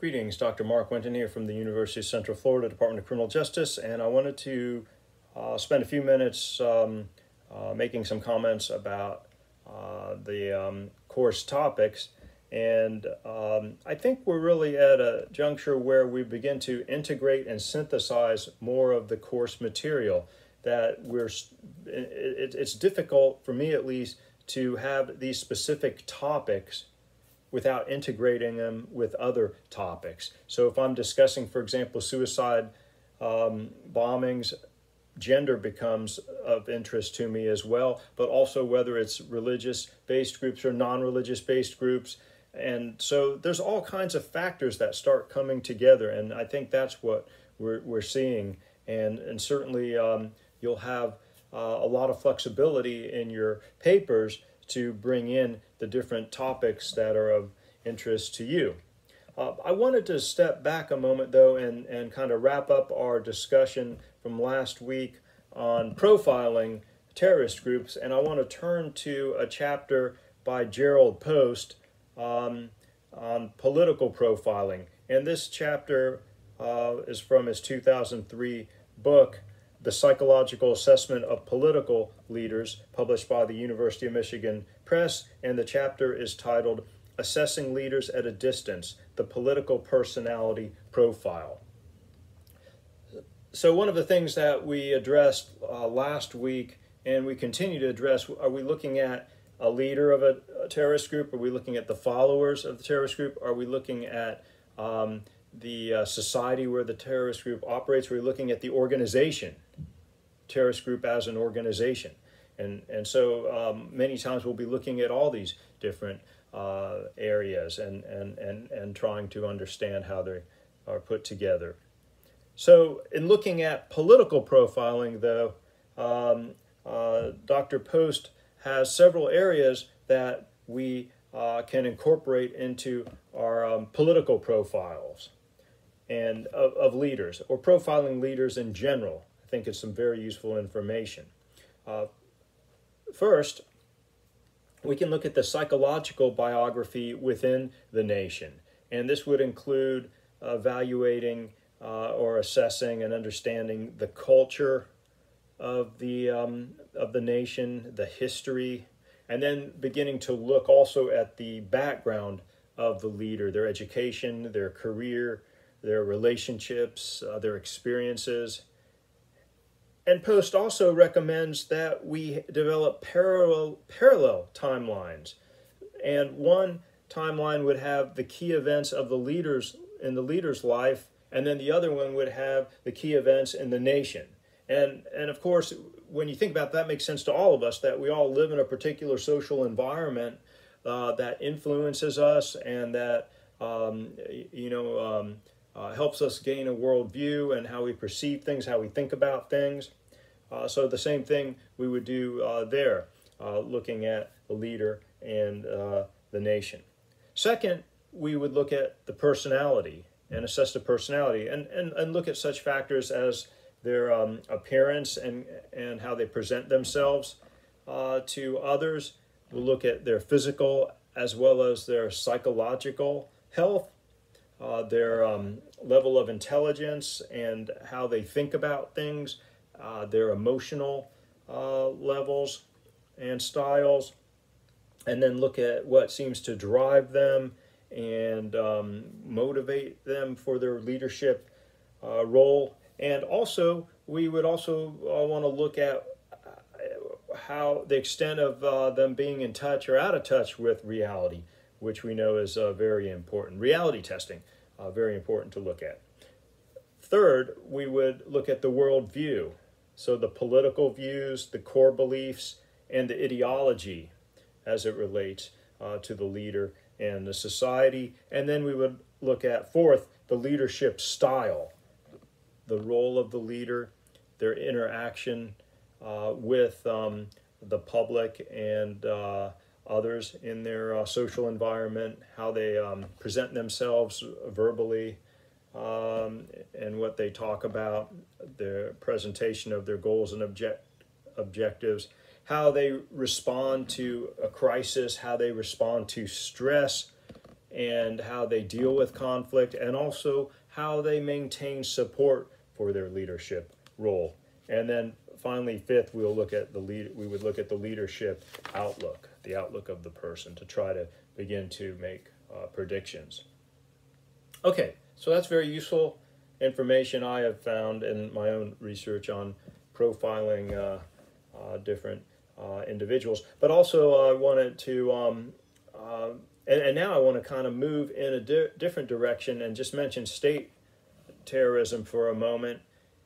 Greetings, Dr. Mark Winton here from the University of Central Florida Department of Criminal Justice, and I wanted to uh, spend a few minutes um, uh, making some comments about uh, the um, course topics. And um, I think we're really at a juncture where we begin to integrate and synthesize more of the course material. That we're, it, it's difficult for me at least to have these specific topics without integrating them with other topics. So if I'm discussing, for example, suicide um, bombings, gender becomes of interest to me as well, but also whether it's religious based groups or non religious based groups. And so there's all kinds of factors that start coming together, and I think that's what we're, we're seeing. And, and certainly um, you'll have uh, a lot of flexibility in your papers to bring in the different topics that are of interest to you. Uh, I wanted to step back a moment though and, and kind of wrap up our discussion from last week on profiling terrorist groups, and I want to turn to a chapter by Gerald Post um, on political profiling. And this chapter uh, is from his 2003 book, The Psychological Assessment of Political Leaders, published by the University of Michigan Press, and the chapter is titled Assessing Leaders at a Distance, the Political Personality Profile. So, one of the things that we addressed uh, last week and we continue to address are we looking at a leader of a, a, terrorist group? Are we looking at the followers of the terrorist group? Are we looking at um, the uh, society where the terrorist group operates? We're looking at the organization, terrorist group as an organization? And, and so um, many times we'll be looking at all these different uh, areas and, and, and, and trying to understand how they are put together. So, in looking at political profiling, though, um, uh, Dr. Post has several areas that we uh, can incorporate into our um, political profiles and of, of, leaders or profiling leaders in general. I think it's some very useful information. Uh, first, we can look at the psychological biography within the nation. And this would include evaluating uh, or assessing and understanding the culture of the, um, of the nation, the history, and then beginning to look also at the background of the leader, their education, their career, their relationships, uh, their experiences, and Post also recommends that we develop parallel, parallel timelines. And one timeline would have the key events of the leaders in the leader's life, and then the other one would have the key events in the nation. And, and of course, when you think about that, makes sense to all of us that we all live in a particular social environment uh, that influences us and that um, you know um, uh, helps us gain a worldview and how we perceive things, how we think about things. Uh, so the same thing we would do uh, there, uh, looking at the leader and uh, the nation. Second, we would look at the personality and assess the personality and, and, and look at such factors as their um, appearance and, and how they present themselves uh, to others. We'll look at their physical as well as their psychological health, uh, their um, level of intelligence, and how they think about things uh, their emotional uh, levels and styles, and then look at what seems to drive them and um, motivate them for their leadership uh, role. And also, we would also uh, want to look at uh, how the extent of them being in touch or out of touch with reality, which we know is very important. Reality testing, very important to look at. Third, we would look at the worldview so the political views, the core beliefs, and the ideology as it relates uh, to the leader and the society. And then we would look at, fourth, the leadership style, the role of the leader, their interaction uh, with um, the public and uh, others in their uh, social environment, how they um, present themselves verbally, um, and what they talk about, their presentation of their goals and object, objectives, how they respond to a crisis, how they respond to stress, and how they deal with conflict, and also how they maintain support for their leadership role. And then finally, fifth, we'll look at the lead. We would look at the leadership outlook, the outlook of the person, to try to begin to make uh, predictions. Okay, so that's very useful information I have found in my own research on profiling uh, uh, different uh, individuals. But also, I wanted to, um, uh, and, and, now I want to kind of move in a di different direction and just mention state terrorism for a moment.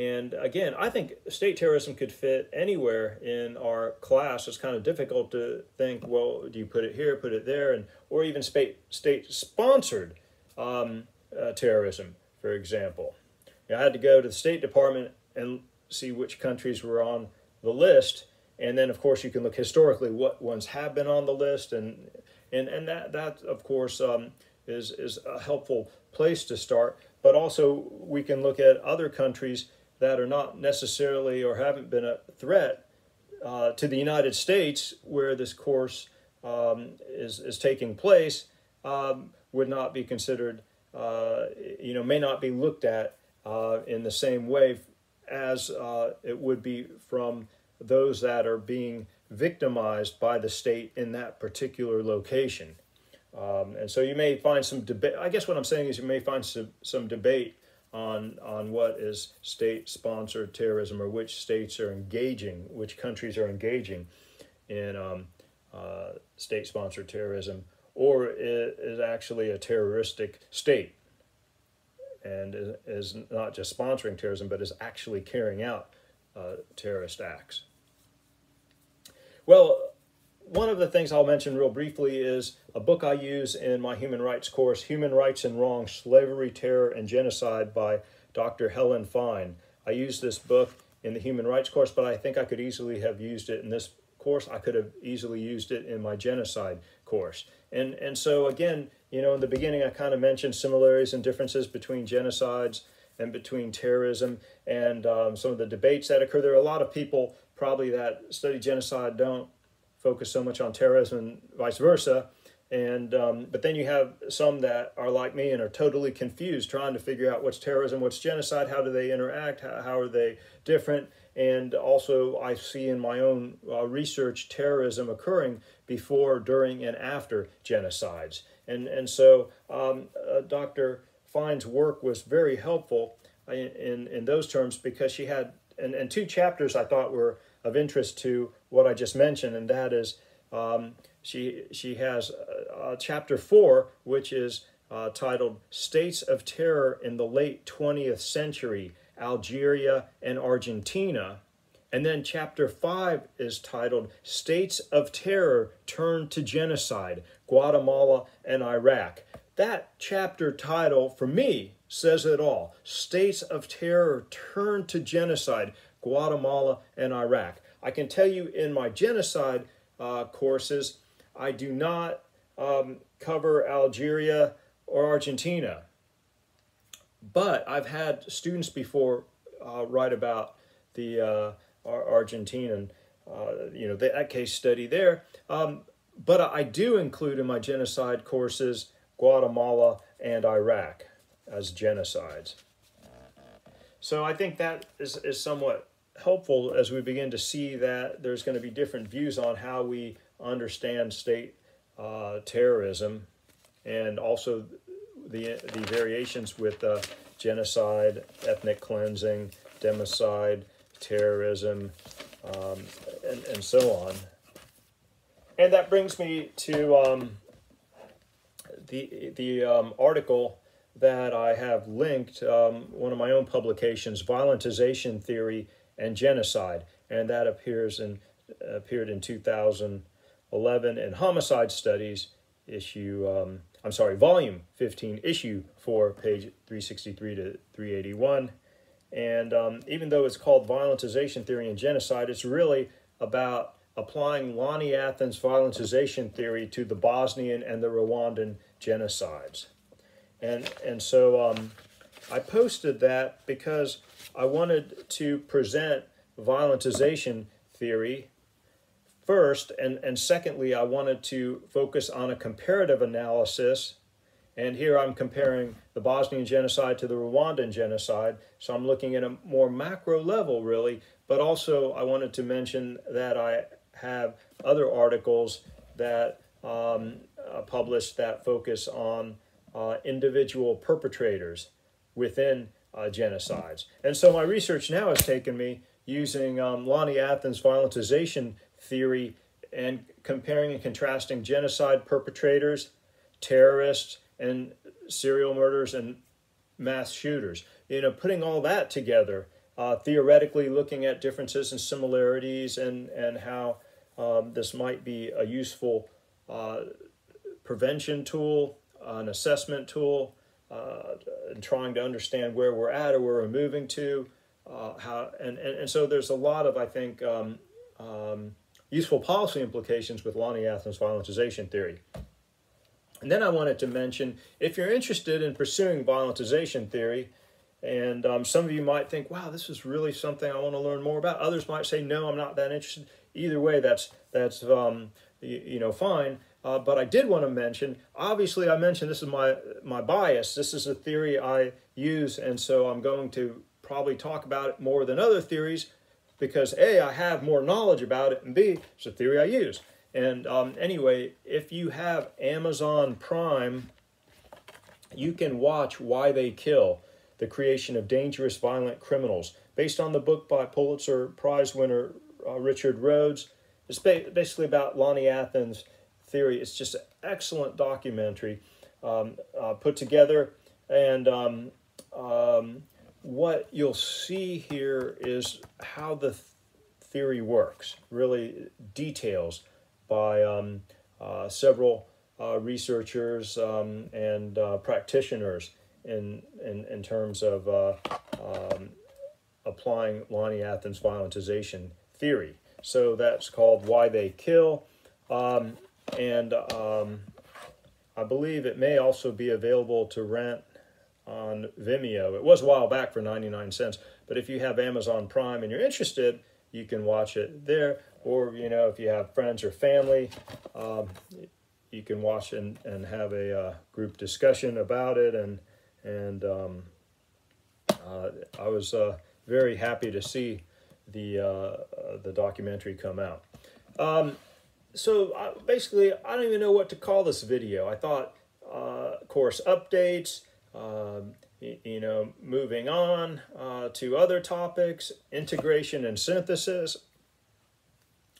And again, I think state terrorism could fit anywhere in our class. It's kind of difficult to think, well, do you put it here, put it there, and or even state state sponsored um, uh, terrorism, for example. You know, I had to go to the State Department and see which countries were on the list, and then of course you can look historically what ones have been on the list, and and and that that of course um, is is a helpful place to start. But also we can look at other countries that are not necessarily or haven't been a threat uh, to the United States, where this course um, is is taking place, um, would not be considered, uh, you know, may not be looked at uh, in the same way as uh, it would be from those that are being victimized by the state in that particular location. Um, and so you may find some debate. I guess what I'm saying is you may find some, some debate on on what is state-sponsored terrorism or which states are engaging, which countries are engaging in um, uh, state-sponsored terrorism, or is actually a terroristic state and is, is not just sponsoring terrorism, but is actually carrying out uh, terrorist acts. Well, one of the things I'll mention real briefly is a book I use in my human rights course, Human Rights and Wrong, Slavery, Terror, and Genocide by Dr. Helen Fein. I use this book in the human rights course, but I think I could easily have used it in this course. I could have easily used it in my genocide course. And, and so again, you know, in the beginning, I kind of mentioned similarities and differences between genocides and between terrorism and um, some of the debates that occur. There are a lot of people probably that study genocide don't focus so much on terrorism and vice versa. And um, but then you have some that are like me and are totally confused, trying to figure out what's terrorism, what's genocide, how do they interact, how, how are they different, and also I see in my own uh, research terrorism occurring before, during, and after genocides. And, and so um, uh, Dr. Fein's work was very helpful in, in, in those terms because she had, and, and two chapters I thought were of interest to what I just mentioned, and that is um, she, she has uh, chapter four, which is uh, titled States of Terror in the Late 20th Century, Algeria and Argentina. And then chapter 5 is titled States of Terror Turned to Genocide, Guatemala and Iraq. That chapter title, for me, says it all. States of Terror Turn to Genocide, Guatemala and Iraq. I can tell you in my genocide uh, courses, I do not um, cover Algeria or Argentina. But I've had students before uh, write about the uh, Argentinian, uh, you know, that case study there. Um, but I do include in my genocide courses Guatemala and Iraq as genocides. So I think that is, is somewhat helpful as we begin to see that there's going to be different views on how we understand state uh, terrorism and also the, the variations with uh, genocide, ethnic cleansing, democide, terrorism, um, and, and so on. And that brings me to um, the, the um, article that I have linked, um, one of my own publications, Violentization Theory and Genocide, and that appears in, appeared in 2011 in Homicide Studies, issue, um, I'm sorry, volume 15, issue 4, page 363 to 381. And um, even though it's called violentization theory and genocide, it's really about applying Lonnie Athens' violentization theory to the Bosnian and the Rwandan genocides. And, and so um, I posted that because I wanted to present violentization theory first, and, and secondly, I wanted to focus on a comparative analysis And here I'm comparing the Bosnian genocide to the Rwandan genocide. So I'm looking at a more macro level, really. But also, I wanted to mention that I have other articles that um, uh, published that focus on uh, individual perpetrators within uh, genocides. And so my research now has taken me using um, Lonnie Athens' violentization theory and comparing and contrasting genocide perpetrators, terrorists, and serial murders and mass shooters. You know, putting all that together, uh, theoretically looking at differences and similarities and, and how um, this might be a useful uh, prevention tool, an assessment tool, uh, and trying to understand where we're at or where we're moving to. Uh, how and, and, and so there's a lot of I think um, um, useful policy implications with Lonnie Athens violentisation theory. And then I wanted to mention if you're interested in pursuing violentisation theory, and um, some of you might think, wow, this is really something I want to learn more about. Others might say, no, I'm not that interested. Either way, that's, that's um, you, you know, fine. Uh, but I did want to mention, obviously I mentioned this is my, my bias. This is a theory I use, and so I'm going to probably talk about it more than other theories because A, I have more knowledge about it, and B, it's a theory I use. And um, anyway, if you have Amazon Prime, you can watch Why They Kill, the creation of dangerous violent criminals, based on the book by Pulitzer Prize winner uh, Richard Rhodes. It's basically about Lonnie Athens' theory. It's just an excellent documentary um, uh, put together. And um, um, what you'll see here is how the th theory works, really details by um, uh, several uh, researchers um, and uh, practitioners in, in, in terms of uh, um, applying Lonnie Athens violentisation theory. So that's called Why They Kill. Um, and um, I believe it may also be available to rent on Vimeo. It was a while back for 99 cents, but if you have Amazon Prime and you're interested, you can watch it there. Or, you know, if you have friends or family, um, you can watch and, and have a uh, group discussion about it. And, and um, uh, I was uh, very happy to see the, uh, uh, the documentary come out. Um, so uh, basically, I don't even know what to call this video. I thought course updates, um, you know, moving on uh, to other topics, integration and synthesis.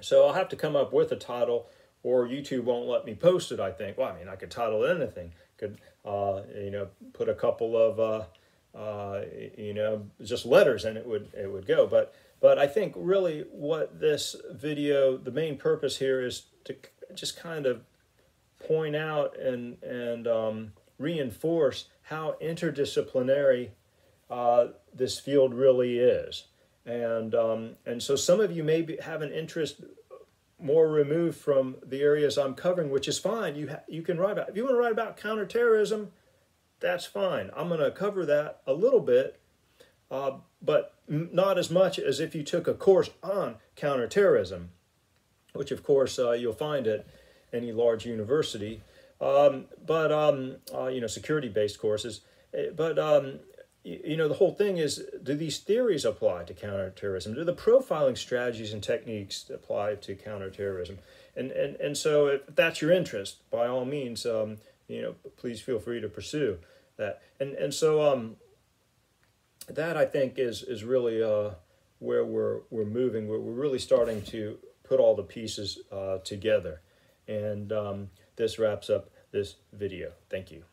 So I'll have to come up with a title or YouTube won't let me post it, I think. Well, I mean, I could title it anything. Could, uh, you know, put a couple of, uh, uh, you know, just letters and it would, it would go. But, but I think really what this video, the main purpose here is to just kind of point out and, and um, reinforce how interdisciplinary uh, this field really is. And, um, and so some of you may be, have an interest more removed from the areas I'm covering, which is fine. You, you can write about, if you want to write about counterterrorism, that's fine. I'm going to cover that a little bit, uh, but not as much as if you took a course on counterterrorism, which of course uh, you'll find at any large university. Um, but, um, uh, you know, security-based courses. Eh, but, um, you, you know, the whole thing is, do these theories apply to counterterrorism? Do the profiling strategies and techniques apply to counterterrorism? And, and, and so if that's your interest, by all means, um, you know, please feel free to pursue that. And, and so um, that, I think, is, is really uh, where we're, we're moving. We're, we're really starting to put all the pieces uh, together. And um, this wraps up this video. Thank you.